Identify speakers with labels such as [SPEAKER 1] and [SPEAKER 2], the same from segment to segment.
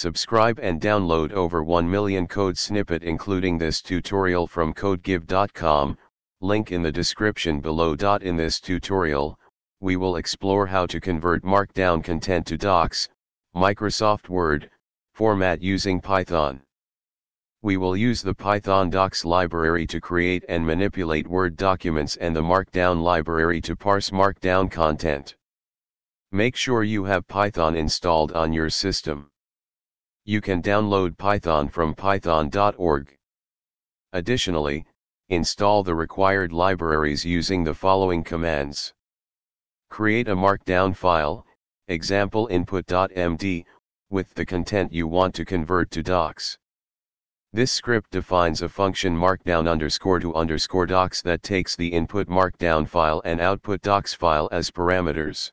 [SPEAKER 1] Subscribe and download over 1 million code snippet including this tutorial from codegive.com, link in the description below. In this tutorial, we will explore how to convert markdown content to DOCX, Microsoft Word, format using Python. We will use the Python docx library to create and manipulate Word documents and the Markdown library to parse Markdown content. Make sure you have Python installed on your system. You can download Python from python.org. Additionally, install the required libraries using the following commands. Create a Markdown file, example input.md, with the content you want to convert to DOCX. This script defines a function markdown underscore to underscore docx that takes the input markdown file and output DOCX file as parameters.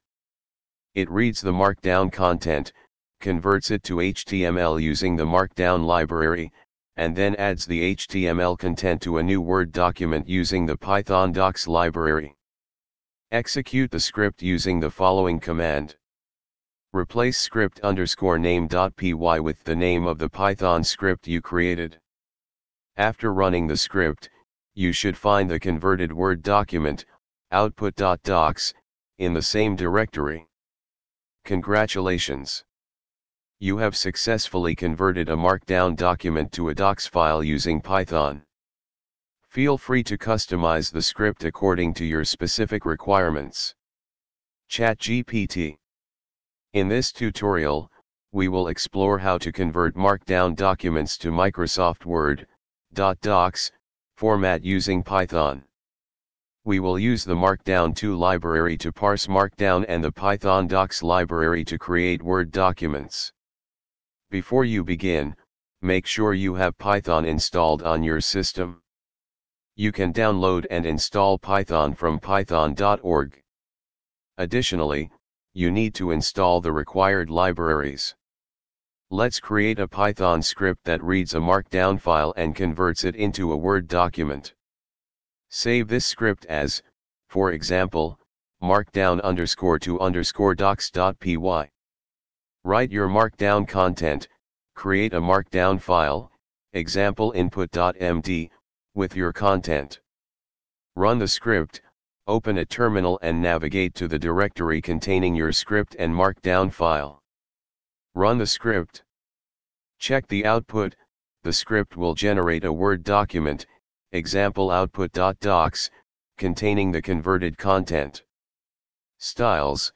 [SPEAKER 1] It reads the markdown content, converts it to HTML using the markdown library, and then adds the HTML content to a new Word document using the Python docx library. Execute the script using the following command. Replace script underscore name.py with the name of the Python script you created. After running the script, you should find the converted Word document, output.docx, in the same directory. Congratulations! You have successfully converted a Markdown document to a DOCX file using Python. Feel free to customize the script according to your specific requirements. ChatGPT in this tutorial, we will explore how to convert Markdown documents to Microsoft Word, .docx, format using Python. We will use the Markdown 2 library to parse Markdown and the Python docx library to create Word documents. Before you begin, make sure you have Python installed on your system. You can download and install Python from python.org. Additionally, you need to install the required libraries. Let's create a Python script that reads a markdown file and converts it into a Word document. Save this script as, for example, markdown underscore to underscore docx.py. Write your markdown content, create a markdown file, example input.md, with your content. Run the script, Open a terminal and navigate to the directory containing your script and markdown file. Run the script. Check the output, the script will generate a Word document, example output.docx, containing the converted content. Styles,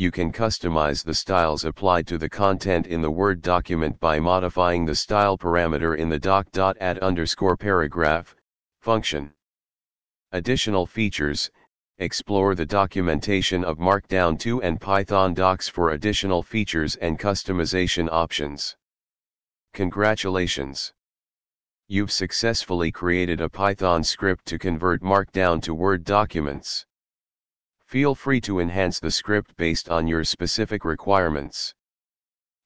[SPEAKER 1] you can customize the styles applied to the content in the Word document by modifying the style parameter in the doc.add underscore paragraph function. Additional features, Explore the documentation of Markdown 2 and Python docx for additional features and customization options. Congratulations! You've successfully created a Python script to convert Markdown to Word documents. Feel free to enhance the script based on your specific requirements.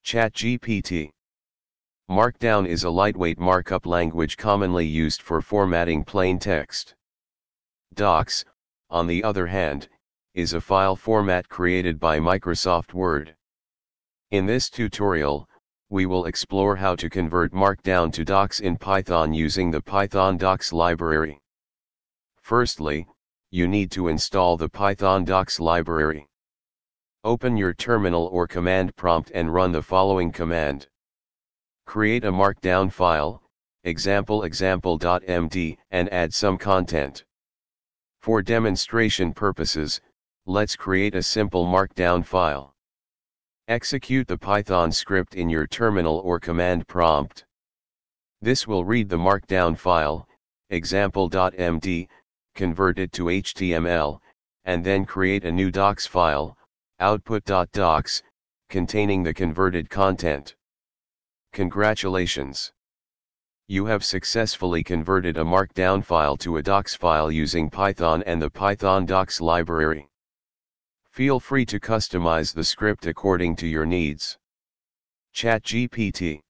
[SPEAKER 1] ChatGPT Markdown is a lightweight markup language commonly used for formatting plain text. DOCX, on the other hand, is a file format created by Microsoft Word. In this tutorial, we will explore how to convert Markdown to DOCX in Python using the Python docx library. Firstly, you need to install the Python docx library. Open your terminal or command prompt and run the following command. Create a markdown file, example example.md, and add some content. For demonstration purposes, let's create a simple markdown file. Execute the Python script in your terminal or command prompt. This will read the markdown file, example.md, convert it to HTML, and then create a new DOCX file, output.docx, containing the converted content. Congratulations! You have successfully converted a markdown file to a DOCX file using Python and the Python docx library. Feel free to customize the script according to your needs. ChatGPT